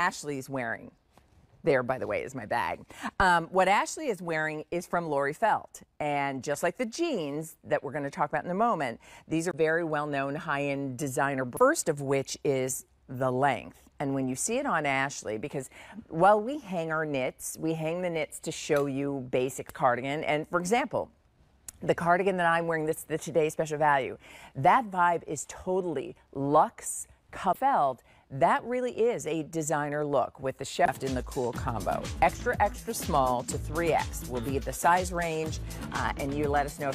Ashley's wearing, there, by the way, is my bag. Um, what Ashley is wearing is from Laurie Felt. And just like the jeans that we're going to talk about in a moment, these are very well known high end designer. First of which is the length. And when you see it on Ashley, because while we hang our knits, we hang the knits to show you basic cardigan. And for example, the cardigan that I'm wearing, this the today special value, that vibe is totally luxe felt. That really is a designer look with the chevron the cool combo. Extra, extra small to 3X will be the size range, uh, and you let us know